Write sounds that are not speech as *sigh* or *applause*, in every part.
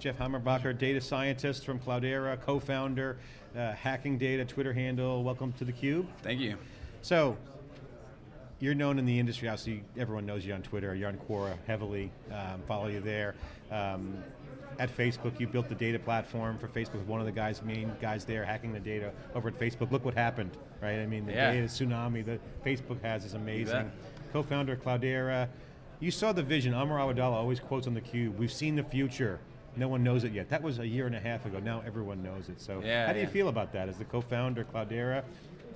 Jeff Hammerbacher, data scientist from Cloudera, co-founder, uh, Hacking Data, Twitter handle. Welcome to theCUBE. Thank you. So, you're known in the industry, obviously everyone knows you on Twitter, you're on Quora heavily, um, follow you there. Um, at Facebook, you built the data platform for Facebook, one of the guys, main guys there hacking the data over at Facebook. Look what happened, right? I mean, the yeah. data tsunami that Facebook has is amazing. Co-founder Cloudera, you saw the vision, Amr Awadallah always quotes on theCUBE, we've seen the future, no one knows it yet. That was a year and a half ago, now everyone knows it. So yeah, how do yeah. you feel about that as the co-founder, Cloudera?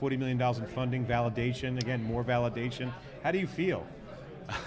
$40 million in funding, validation, again, more validation. How do you feel? *laughs*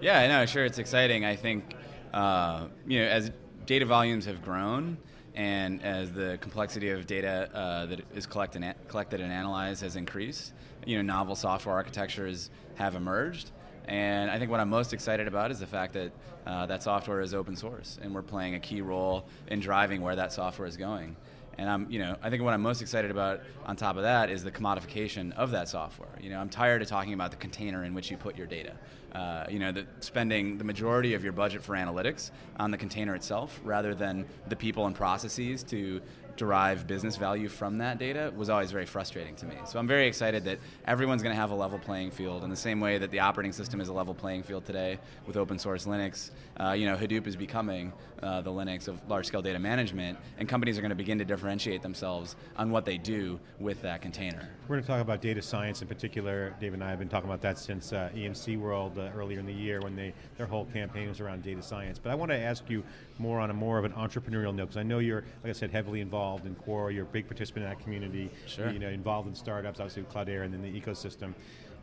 yeah, I know, sure, it's exciting. I think, uh, you know, as data volumes have grown, and as the complexity of data uh, that is collected, collected and analyzed has increased, you know, novel software architectures have emerged. And I think what I'm most excited about is the fact that uh, that software is open source, and we're playing a key role in driving where that software is going. And I'm, you know, I think what I'm most excited about on top of that is the commodification of that software. You know, I'm tired of talking about the container in which you put your data. Uh, you know, the, spending the majority of your budget for analytics on the container itself rather than the people and processes to derive business value from that data was always very frustrating to me. So I'm very excited that everyone's going to have a level playing field in the same way that the operating system is a level playing field today with open source Linux. Uh, you know, Hadoop is becoming uh, the Linux of large scale data management, and companies are going to begin to differentiate themselves on what they do with that container. We're going to talk about data science in particular. Dave and I have been talking about that since uh, EMC World uh, earlier in the year when they their whole campaign was around data science. But I want to ask you more on a more of an entrepreneurial note because I know you're, like I said, heavily involved in Quora. You're a big participant in that community. Sure. You know, involved in startups, obviously with Cloudera, and then the ecosystem.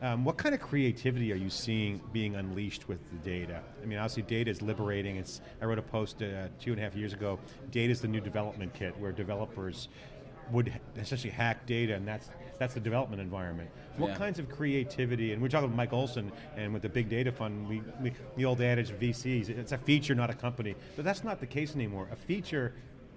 Um, what kind of creativity are you seeing being unleashed with the data? I mean, obviously data is liberating. It's, I wrote a post uh, two and a half years ago, data is the new development kit, where developers would essentially hack data, and that's that's the development environment. What yeah. kinds of creativity, and we're talking about Mike Olson, and with the big data fund, we, we, the old adage of VCs, it's a feature, not a company. But that's not the case anymore. A feature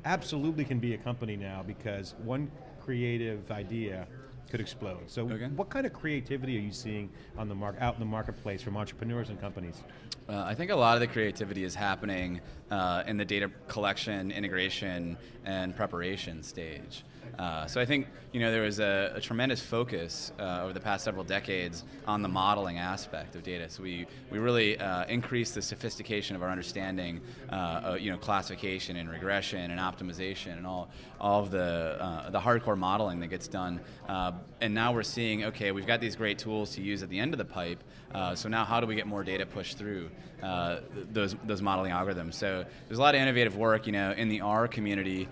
absolutely can be a company now because one creative idea could explode. So okay. what kind of creativity are you seeing on the mark, out in the marketplace from entrepreneurs and companies? Uh, I think a lot of the creativity is happening uh, in the data collection, integration, and preparation stage. Uh, so I think you know there was a, a tremendous focus uh, over the past several decades on the modeling aspect of data. So we we really uh, increased the sophistication of our understanding, uh, you know, classification and regression and optimization and all all of the uh, the hardcore modeling that gets done. Uh, and now we're seeing okay, we've got these great tools to use at the end of the pipe. so now how do we get more data pushed through those those modeling algorithms? So there's a lot of innovative work, you know, in the R community.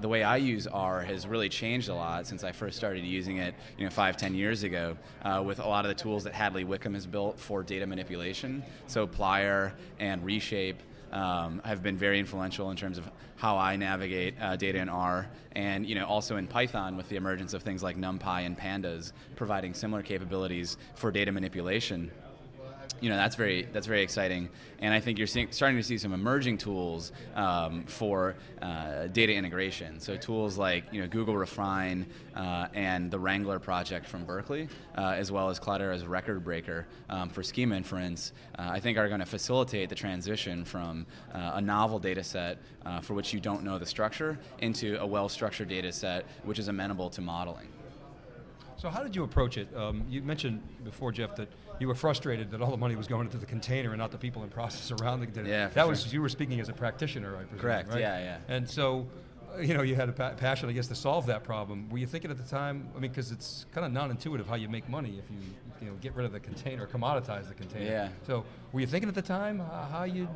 the way I use R has really changed a lot since I first started using it, you know, five, ten years ago, uh, with a lot of the tools that Hadley Wickham has built for data manipulation. So plyr and Reshape um, have been very influential in terms of how I navigate uh, data in R, and you know also in Python with the emergence of things like NumPy and Pandas, providing similar capabilities for data manipulation you know that's very that's very exciting, and I think you're seeing, starting to see some emerging tools um, for uh, data integration. So tools like you know Google Refine uh, and the Wrangler project from Berkeley, uh, as well as Cloudera's Record Breaker um, for schema inference, uh, I think are going to facilitate the transition from uh, a novel data set uh, for which you don't know the structure into a well-structured data set which is amenable to modeling. So how did you approach it? Um, you mentioned before, Jeff, that you were frustrated that all the money was going into the container and not the people in process *laughs* around the container. Yeah, that sure. was you were speaking as a practitioner, I presume. Correct. Right? Yeah, yeah. And so, uh, you know, you had a pa passion, I guess, to solve that problem. Were you thinking at the time? I mean, because it's kind of non-intuitive how you make money if you, you know, get rid of the container, commoditize the container. Yeah. So, were you thinking at the time uh, how you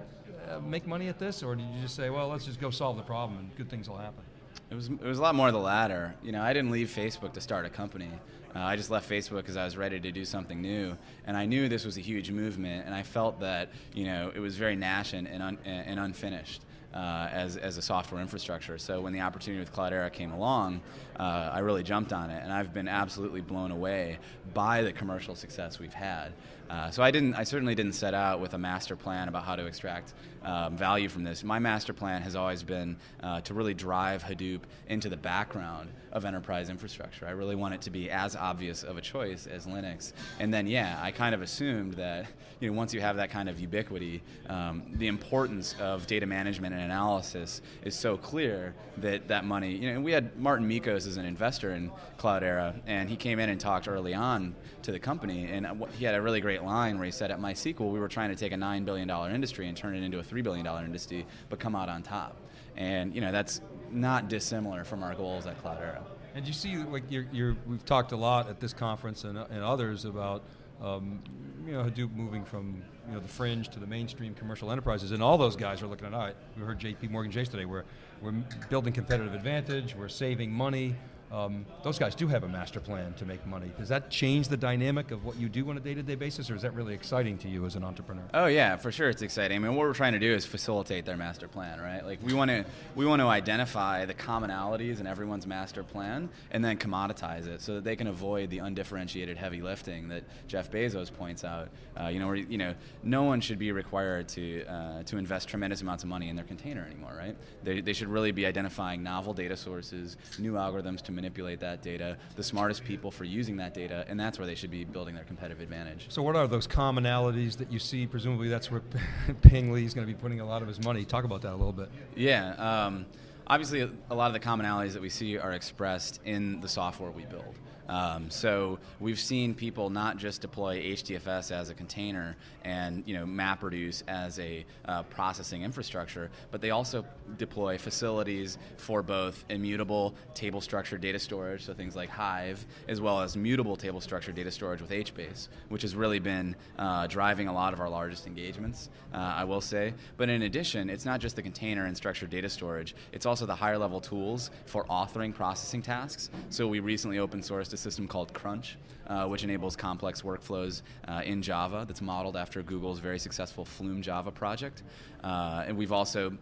uh, make money at this, or did you just say, well, let's just go solve the problem and good things will happen? It was, it was a lot more of the latter. You know, I didn't leave Facebook to start a company. Uh, I just left Facebook because I was ready to do something new, and I knew this was a huge movement, and I felt that you know it was very nascent and, un, and unfinished. Uh, as, as a software infrastructure. So when the opportunity with Cloudera came along, uh, I really jumped on it, and I've been absolutely blown away by the commercial success we've had. Uh, so I didn't, I certainly didn't set out with a master plan about how to extract um, value from this. My master plan has always been uh, to really drive Hadoop into the background of enterprise infrastructure. I really want it to be as obvious of a choice as Linux. And then, yeah, I kind of assumed that you know once you have that kind of ubiquity, um, the importance of data management and analysis is so clear that that money. You know, we had Marten Mickos as an investor in Cloudera, and he came in and talked early on to the company, and he had a really great line where he said, "At MySQL, we were trying to take a nine billion dollar industry and turn it into a three billion dollar industry, but come out on top." And you know that's not dissimilar from our goals at Cloudera. And you see, like you're, you're, we've talked a lot at this conference and, and others about um, you know Hadoop moving from you know the fringe to the mainstream commercial enterprises, and all those guys are looking at. All right, we heard J.P. Morgan Chase today. We're we're building competitive advantage. We're saving money. Um, those guys do have a master plan to make money. Does that change the dynamic of what you do on a day-to-day basis, or is that really exciting to you as an entrepreneur? Oh yeah, for sure, it's exciting. I mean, what we're trying to do is facilitate their master plan, right? Like we want to we want to identify the commonalities in everyone's master plan, and then commoditize it so that they can avoid the undifferentiated heavy lifting that Jeff Bezos points out. Uh, you know, where, you know, no one should be required to uh, to invest tremendous amounts of money in their container anymore, right? They, they should really be identifying novel data sources, new algorithms to manipulate that data, the smartest people for using that data, and that's where they should be building their competitive advantage. So, what are those commonalities that you see? Presumably, that's where *laughs* Ping Li is going to be putting a lot of his money. Talk about that a little bit. Yeah. Um, obviously, a lot of the commonalities that we see are expressed in the software we build. Um, so we've seen people not just deploy HDFS as a container and you know MapReduce as a uh, processing infrastructure, but they also deploy facilities for both immutable table structure data storage, so things like Hive, as well as mutable table structure data storage with HBase, which has really been uh, driving a lot of our largest engagements, uh, I will say. But in addition, it's not just the container and structured data storage, it's also the higher level tools for authoring processing tasks. So we recently open sourced system called Crunch, uh, which enables complex workflows uh, in Java that's modeled after Google's very successful Flume Java project. Uh, and we've also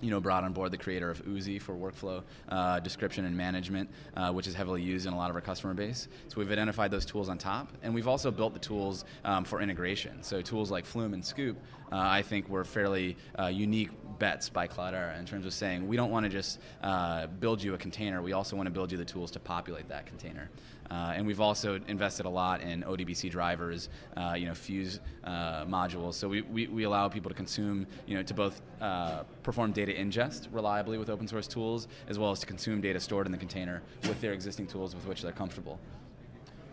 you know, brought on board the creator of Oozie for workflow uh, description and management, uh, which is heavily used in a lot of our customer base. So we've identified those tools on top, and we've also built the tools um, for integration. So tools like Flume and Sqoop, uh, I think were fairly uh, unique bets by Cloudera in terms of saying we don't want to just uh, build you a container, we also want to build you the tools to populate that container. Uh, and we've also invested a lot in ODBC drivers, uh, you know, Fuse uh, modules. So we, we, we, allow people to consume, you know, to both uh, perform data ingest reliably with open source tools, as well as to consume data stored in the container with their existing tools with which they're comfortable.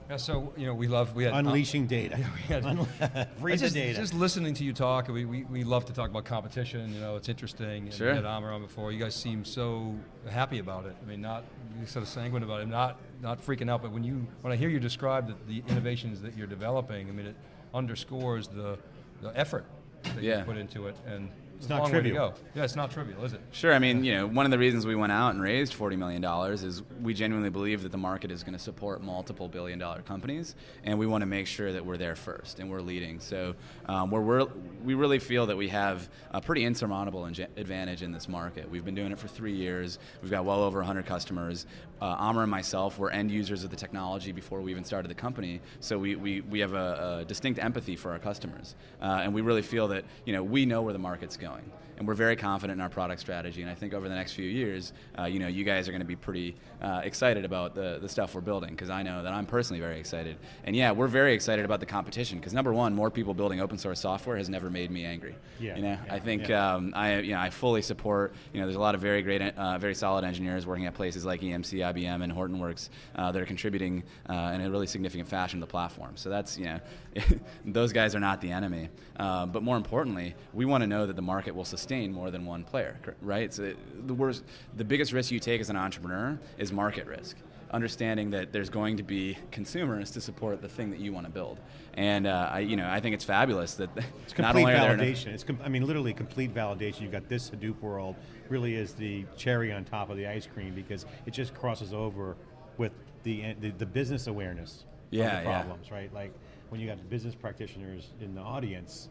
Yeah, so you know we love we had uh, unleashing data. Yeah, *laughs* we had, *laughs* free just, data. Just listening to you talk, we, we, we love to talk about competition. You know, it's interesting. Sure. We had Amr on before. You guys seem so happy about it. I mean, not sort of sanguine about it, not not freaking out. But when you when I hear you describe the, the innovations that you're developing, I mean, it underscores the the effort that yeah. you put into it and it's not trivial. Yeah, it's not trivial, is it? Sure. I mean, you know, one of the reasons we went out and raised forty million dollars is we genuinely believe that the market is going to support multiple billion-dollar companies, and we want to make sure that we're there first and we're leading. So, um, we're, we're, we really feel that we have a pretty insurmountable advantage in this market. We've been doing it for three years. We've got well over 100 customers. Uh, Amr and myself were end users of the technology before we even started the company, so we, we, we have a, a distinct empathy for our customers, uh, and we really feel that you know we know where the market's going going. And we're very confident in our product strategy. And I think over the next few years, uh, you know, you guys are going to be pretty uh, excited about the, the stuff we're building because I know that I'm personally very excited. And yeah, we're very excited about the competition because number one, more people building open source software has never made me angry. Yeah. You know, yeah, I think yeah. um, I you know I fully support. You know, there's a lot of very great, uh, very solid engineers working at places like EMC, IBM, and Hortonworks uh, that are contributing uh, in a really significant fashion to the platform. So that's you know, *laughs* those guys are not the enemy. Uh, but more importantly, we want to know that the market will sustain more than one player, right? So the worst, the biggest risk you take as an entrepreneur is market risk. Understanding that there's going to be consumers to support the thing that you want to build, and uh, I, you know, I think it's fabulous that *laughs* it's not only validation. It's com- I mean, literally complete validation. You've got this Hadoop world really is the cherry on top of the ice cream because it just crosses over with the the, the business awareness yeah, of the problems, yeah. right? Like when you got business practitioners in the audience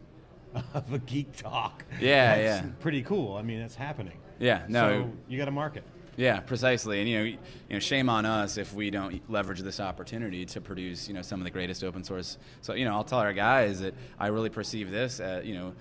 of a geek talk. Yeah, that's yeah. Pretty cool. I mean, it's happening. Yeah, no. So you got to market. Yeah, precisely. And you know, you know, shame on us if we don't leverage this opportunity to produce, you know, some of the greatest open source. So, you know, I'll tell our guys that I really perceive this, at, you know,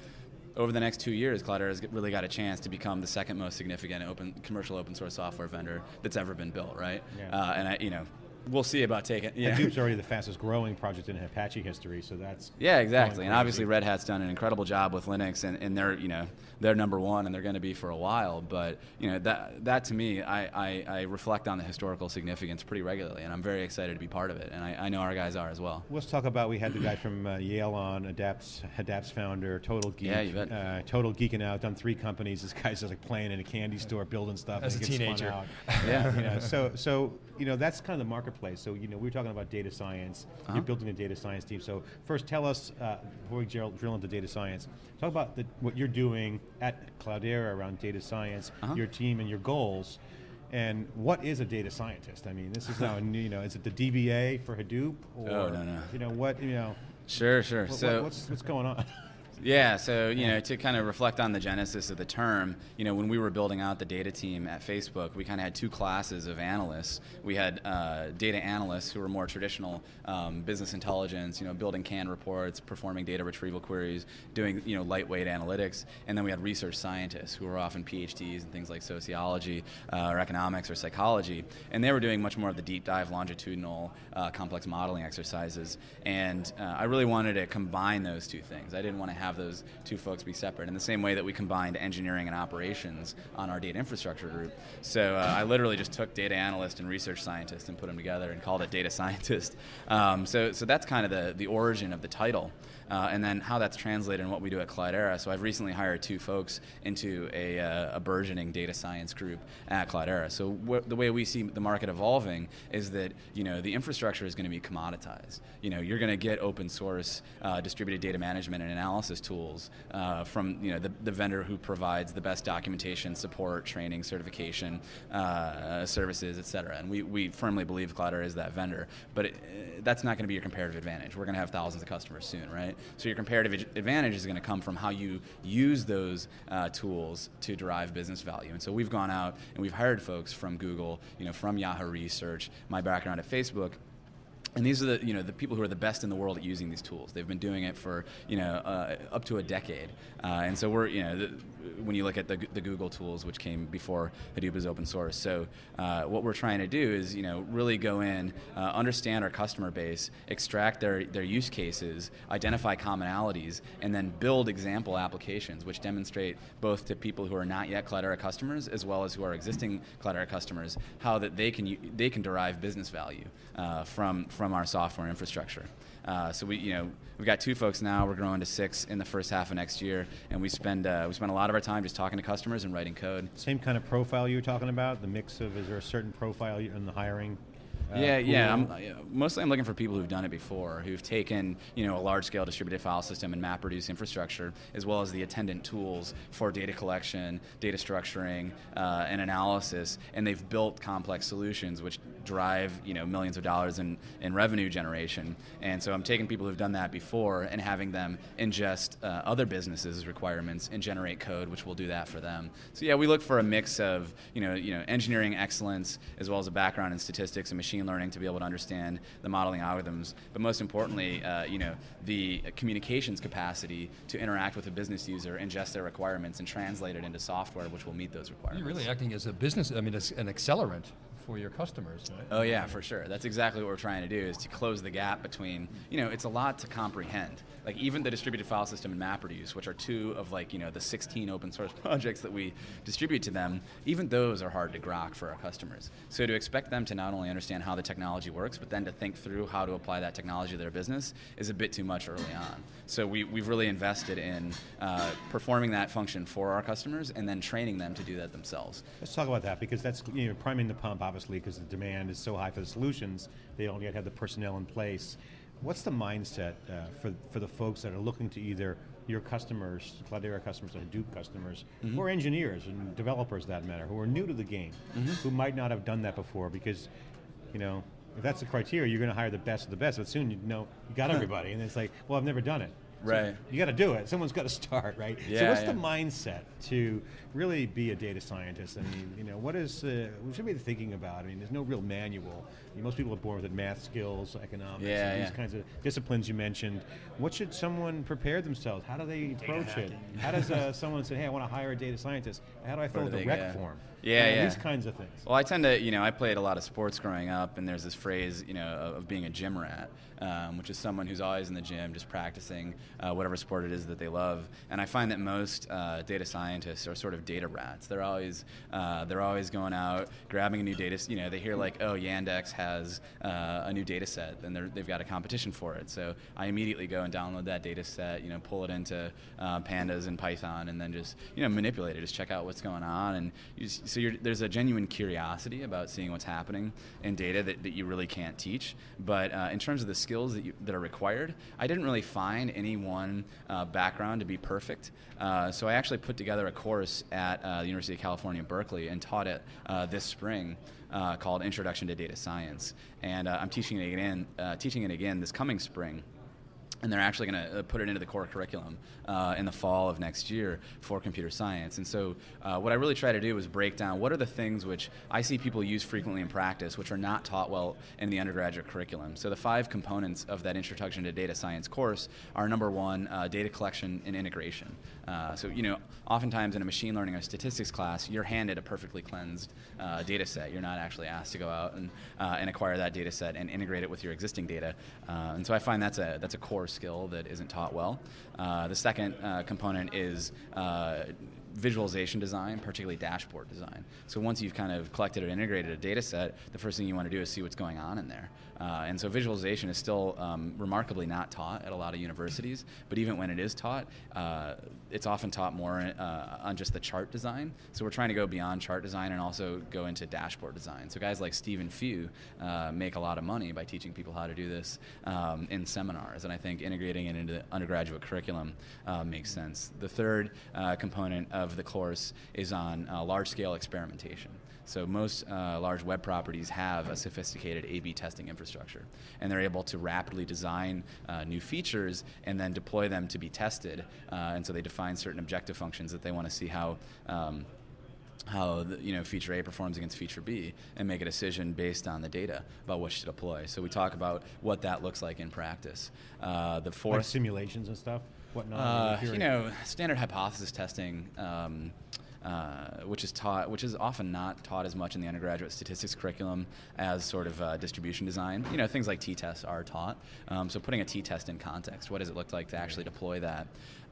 over the next two years, Cloudera has really got a chance to become the second most significant open commercial open source software vendor that's ever been built, right? Yeah. Uh, and I, you know, we'll see about taking. Yeah. Hadoop's already the fastest growing project in Apache history, so that's Yeah, exactly. And obviously, Red Hat's done an incredible job with Linux, and, and they're you know they're number one, and they're going to be for a while. But you know that that to me, I, I, I reflect on the historical significance pretty regularly, and I'm very excited to be part of it, and I, I know our guys are as well. Let's talk about. We had the guy from uh, Yale on, Hadapt's Hadapt's founder, total geek. Yeah, you bet. Uh, total geeking out. Done three companies. This guy's just like playing in a candy store, building stuff. As and a he gets spun teenager. out. *laughs* Yeah. you know, so so you know that's kind of the marketplace. So you know we were talking about data science. Uh-huh. You're building a data science team. So first, tell us uh, before we drill, into data science. Talk about the, what you're doing at Cloudera around data science, Uh-huh. your team, and your goals. And what is a data scientist? I mean, this is now, a new- you know, is it the DBA for Hadoop? Or, Oh, no, no. You know, what, you know, Sure, sure. what, so what's, what's going on? *laughs* Yeah, so you know, to kind of reflect on the genesis of the term, you know, when we were building out the data team at Facebook, we kind of had two classes of analysts. We had uh, data analysts who were more traditional um, business intelligence, you know, building canned reports, performing data retrieval queries, doing you know lightweight analytics, and then we had research scientists who were often PhDs in things like sociology uh, or economics or psychology, and they were doing much more of the deep dive, longitudinal, uh, complex modeling exercises. And uh, I really wanted to combine those two things. I didn't want to have those two folks be separate in the same way that we combined engineering and operations on our data infrastructure group. So uh, I literally just took data analyst and research scientist and put them together and called it data scientist. Um, so, so that's kind of the, the origin of the title. Uh, and then how that's translated in what we do at Cloudera. So I've recently hired two folks into a, uh, a burgeoning data science group at Cloudera. So wh- the way we see the market evolving is that you know the infrastructure is going to be commoditized. You know you're going to get open source uh, distributed data management and analysis tools uh, from you know the, the vendor who provides the best documentation, support, training, certification, uh, services, et cetera. And we, we firmly believe Cloudera is that vendor. But it, that's not going to be your comparative advantage. We're going to have thousands of customers soon, right? So your comparative advantage is going to come from how you use those uh, tools to derive business value. And so we've gone out and we've hired folks from Google, you know, from Yahoo Research, my background at Facebook, and these are the you know the people who are the best in the world at using these tools. They've been doing it for you know uh, up to a decade, uh, and so we're you know the, when you look at the, the Google tools, which came before Hadoop is open source. So uh, what we're trying to do is you know really go in, uh, understand our customer base, extract their their use cases, identify commonalities, and then build example applications which demonstrate both to people who are not yet Cloudera customers as well as who are existing Cloudera customers how that they can they can derive business value uh, from from our software infrastructure. Uh, so we, you know, we've got two folks now. We're growing to six in the first half of next year, and we spend uh, we spend a lot of our time just talking to customers and writing code. Same kind of profile you were talking about, the mix of, is there a certain profile in the hiring? uh, yeah, yeah. I'm, mostly, I'm looking for people who've done it before, who've taken you know a large-scale distributed file system and map-reduce infrastructure, as well as the attendant tools for data collection, data structuring, uh, and analysis, and they've built complex solutions which drive you know millions of dollars in, in revenue generation. And so I'm taking people who've done that before and having them ingest uh, other businesses' requirements and generate code, which will do that for them. So yeah, we look for a mix of you know you know engineering excellence as well as a background in statistics and machine learning to be able to understand the modeling algorithms. But most importantly, uh, you know the communications capacity to interact with a business user, ingest their requirements, and translate it into software which will meet those requirements. You're really acting as a business, I mean, as an accelerant for your customers, right? Oh yeah, for sure. That's exactly what we're trying to do is to close the gap between, you know, it's a lot to comprehend. Like even the distributed file system and MapReduce, which are two of like, you know, the 16 open source *laughs* projects that we distribute to them, even those are hard to grok for our customers. So to expect them to not only understand how the technology works, but then to think through how to apply that technology to their business is a bit too much early on. So we, we've really invested in uh, performing that function for our customers and then training them to do that themselves. Let's talk about that because that's you know priming the pump obviously because the demand is so high for the solutions they don't yet have the personnel in place. What's the mindset uh, for for the folks that are looking to either your customers, Cloudera customers, or Hadoop customers, or engineers and developers that matter, who are new to the game, who might not have done that before because, you know, if that's the criteria, you're going to hire the best of the best. But soon you know you got *laughs* everybody, and it's like, well, I've never done it. So Right. you got to do it. Someone's got to *laughs* start, right? Yeah, so what's yeah. the mindset to really be a data scientist? I mean, you know, what is uh, what should we be thinking about? I mean, there's no real manual. I mean, most people are born with math skills, economics, Yeah, and these kinds of disciplines you mentioned. What should someone prepare themselves? How do they approach it? How does uh, *laughs* someone say, "Hey, I want to hire a data scientist"? How do I fill out the they rec get? form? Yeah, You yeah. These kinds of things. Well, I tend to, you know, I played a lot of sports growing up, and there's this phrase, you know, of being a gym rat, um, which is someone who's always in the gym, just practicing uh, whatever sport it is that they love. And I find that most uh, data scientists are sort of data rats. They're always, uh, they're always going out, grabbing a new data. You know, they hear like, oh, Yandex has uh, a new data set, and they're, they've got a competition for it. So I immediately go and download that data set, you know, pull it into uh, pandas and Python, and then just, you know, manipulate it. Just check out what's going on, and you, s- so there's a genuine curiosity about seeing what's happening in data that, that you really can't teach. But uh, in terms of the skills that, you, that are required, I didn't really find any one uh, background to be perfect. Uh, so I actually put together a course at uh, the University of California, Berkeley, and taught it uh, this spring. Uh, called Introduction to Data Science, and I'm teaching it again. Teaching it again this coming spring and they're actually going to put it into the core curriculum uh, in the fall of next year for computer science. And so, uh, what I really try to do is break down what are the things which I see people use frequently in practice, which are not taught well in the undergraduate curriculum. So, the five components of that Introduction to Data Science course are number one, uh, data collection and integration. Uh, so, you know, oftentimes in a machine learning or statistics class, you're handed a perfectly cleansed uh, data set. You're not actually asked to go out and, uh, and acquire that data set and integrate it with your existing data. Uh, and so I find that's a, that's a core skill that isn't taught well. Uh, the second uh, component is uh, visualization design, particularly dashboard design. So once you've kind of collected and integrated a data set, the first thing you want to do is see what's going on in there. Uh, and so visualization is still um, remarkably not taught at a lot of universities, but even when it is taught, uh, it's often taught more uh, on just the chart design. So we're trying to go beyond chart design and also go into dashboard design. So guys like Stephen Few uh, make a lot of money by teaching people how to do this um, in seminars, and I think integrating it into the undergraduate curriculum uh, makes sense. The third uh, component of the course is on uh, large-scale experimentation. So most uh, large web properties have a sophisticated A/B testing infrastructure, and they're able to rapidly design uh, new features and then deploy them to be tested. Uh, and so they define certain objective functions that they want to see how. Um, how the, you know feature A performs against feature B and make a decision based on the data about which to deploy. So we talk about what that looks like in practice. Uh, the Like simulations and stuff, whatnot. uh, you know, standard hypothesis testing, um, uh, which is taught, which is often not taught as much in the undergraduate statistics curriculum as sort of uh, distribution design. You know, things like t-tests are taught. Um, so putting a t-test in context, what does it look like to actually deploy that?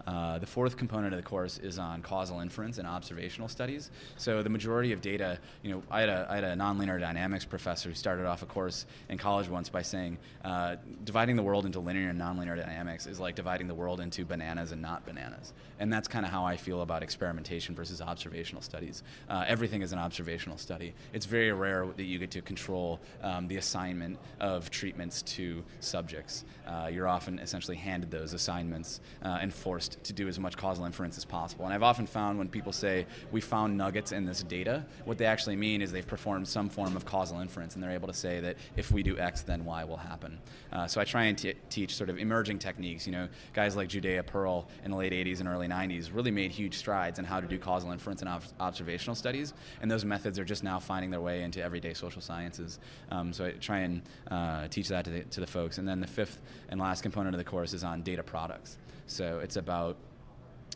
Uh, the fourth component of the course is on causal inference and observational studies. So the majority of data, you know, I had a, I had a nonlinear dynamics professor who started off a course in college once by saying uh, dividing the world into linear and nonlinear dynamics is like dividing the world into bananas and not bananas. And that's kind of how I feel about experimentation versus observational studies. Uh, everything is an observational study. It's very rare that you get to control um, the assignment of treatments to subjects. Uh, you're often essentially handed those assignments uh, and forced to do as much causal inference as possible. And I've often found when people say, we found nuggets in this data, what they actually mean is they've performed some form of causal inference and they're able to say that if we do X, then Y will happen. Uh, so I try and teach sort of emerging techniques. You know, guys like Judea Pearl in the late 80s and early 90s really made huge strides in how to do causal inference and ob- observational studies. And those methods are just now finding their way into everyday social sciences. Um, so I try and uh, teach that to the, to the folks. And then the fifth and last component of the course is on data products. So it's about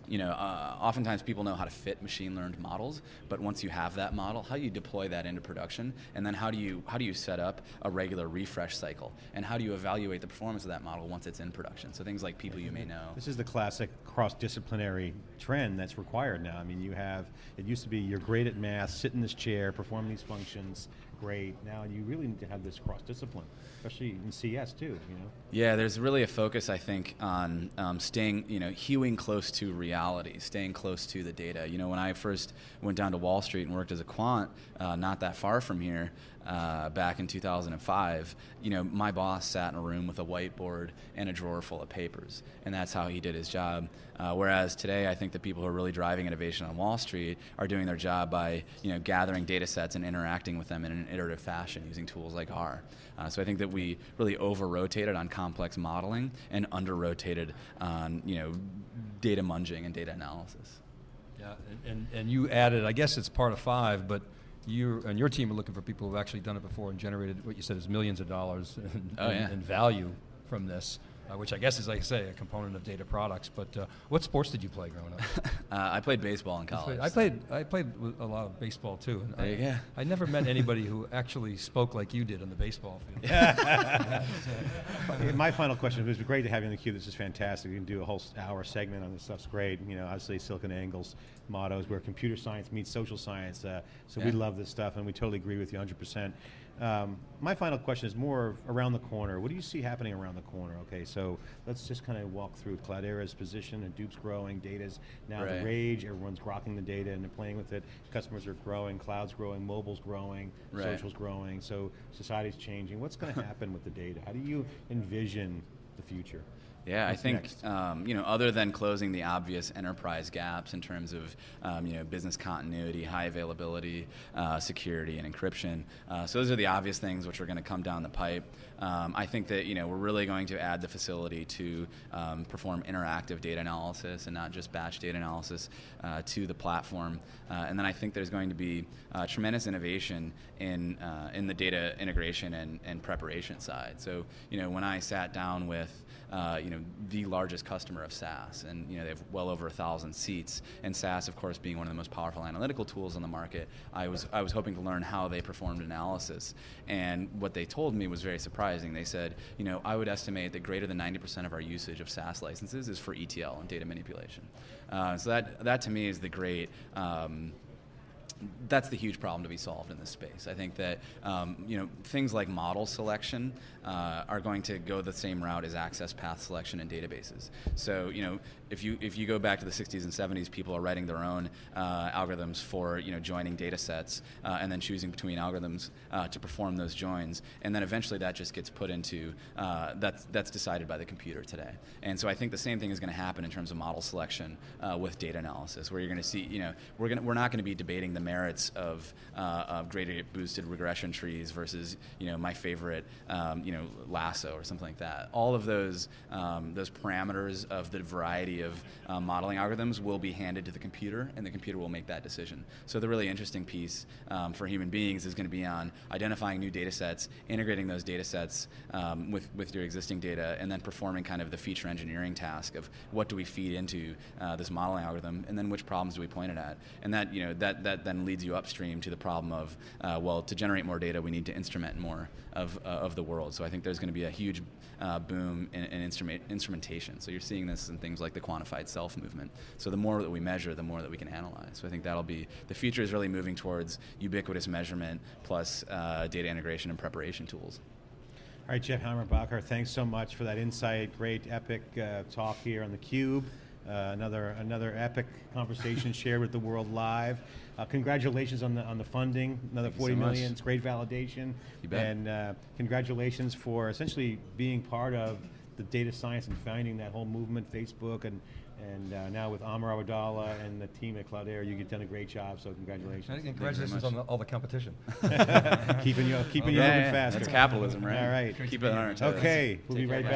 you know, uh, oftentimes people know how to fit machine learned models, but once you have that model, how do you deploy that into production, and then how do you how do you set up a regular refresh cycle, and how do you evaluate the performance of that model once it's in production? So things like people you may know. This is the classic cross-disciplinary trend that's required now. I mean, you have, it used to be you're great at math, sit in this chair, perform these functions, great. Now you really need to have this cross-discipline, especially in CS too, you know? Yeah, there's really a focus, I think, on um, staying, you know, hewing close to reality, staying close to the data. You know, when I first went down to Wall Street and worked as a quant, uh, not that far from here, uh, back in 2005, you know, my boss sat in a room with a whiteboard and a drawer full of papers, and that's how he did his job. Uh, whereas today, I think the people who are really driving innovation on Wall Street are doing their job by, you know, gathering data sets and interacting with them in an iterative fashion using tools like R. Uh, so I think that we really over-rotated on complex modeling and under-rotated on, you know, data munging and data analysis. Yeah, and, and, and you added, I guess it's part of five, but you and your team are looking for people who've actually done it before and generated what you said is millions of dollars in, oh, yeah. in, in value from this uh, which I guess is, like I say, a component of data products. But uh, what sports did you play growing up? *laughs* uh, I played baseball in college. I played, I played a lot of baseball too. And there I, you go. I never met anybody who actually spoke like you did on the baseball field. *laughs* My final question: It was great to have you on the queue. This is fantastic. We can do a whole hour segment on this stuff's great. You know, obviously Silicon Angle's motto is where computer science meets social science. Uh, so yeah. we love this stuff, and we totally agree with you 100 percent. Um, my final question is more around the corner. What do you see happening around the corner? Okay, so let's just kind of walk through Cloudera's position. Hadoop's growing, data's now right. the rage. Everyone's grokking the data and they're playing with it. Customers are growing, cloud's growing, mobile's growing, right. social's growing. So society's changing. What's going *laughs* to happen with the data? How do you envision the future? Yeah, What's I think um, you know, other than closing the obvious enterprise gaps in terms of um, you know business continuity, high availability, uh, security, and encryption. Uh, so those are the obvious things which are going to come down the pipe. Um, I think that you know we're really going to add the facility to um, perform interactive data analysis and not just batch data analysis uh, to the platform. Uh, and then I think there's going to be uh, tremendous innovation in uh, in the data integration and, and preparation side. So you know when I sat down with uh, you know, the largest customer of SAS, and you know they have well over a thousand seats. And SAS, of course, being one of the most powerful analytical tools on the market, I was I was hoping to learn how they performed analysis. And what they told me was very surprising. They said, you know, I would estimate that greater than 90% of our usage of SAS licenses is for ETL and data manipulation. Uh, so that that to me is the great. Um, that's the huge problem to be solved in this space. I think that um, you know things like model selection uh, are going to go the same route as access path selection in databases. So you know if you if you go back to the 60s and 70s, people are writing their own uh, algorithms for you know joining data sets uh, and then choosing between algorithms uh, to perform those joins, and then eventually that just gets put into uh, that's that's decided by the computer today. And so I think the same thing is going to happen in terms of model selection uh, with data analysis, where you're going to see you know we're going we're not going to be debating the merits of, uh, of gradient boosted regression trees versus you know my favorite um, you know lasso or something like that. All of those um, those parameters of the variety of um, modeling algorithms will be handed to the computer, and the computer will make that decision. So the really interesting piece um, for human beings is going to be on identifying new data sets, integrating those data sets um, with with your existing data, and then performing kind of the feature engineering task of what do we feed into uh, this modeling algorithm, and then which problems do we point it at, and that you know that that then leads you upstream to the problem of, uh, well, to generate more data, we need to instrument more of, uh, of the world. So I think there's going to be a huge uh, boom in, in instrument, instrumentation. So you're seeing this in things like the quantified self movement. So the more that we measure, the more that we can analyze. So I think that'll be, the future is really moving towards ubiquitous measurement plus uh, data integration and preparation tools. All right, Jeff Hammerbacher, thanks so much for that insight. Great, epic uh, talk here on the Cube. Uh, another another epic conversation shared with the world live. Uh, congratulations on the on the funding, another Thank forty so million. It's great validation. You bet. And uh, congratulations for essentially being part of the data science and founding that whole movement, Facebook, and and uh, now with Amr Awadallah and the team at Cloudera, you've done a great job. So congratulations. And congratulations on the, all the competition. *laughs* keeping you keeping you yeah, moving yeah. faster. That's capitalism, right? All right. Keep it on our toes. Okay, we'll Take be right back.